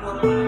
the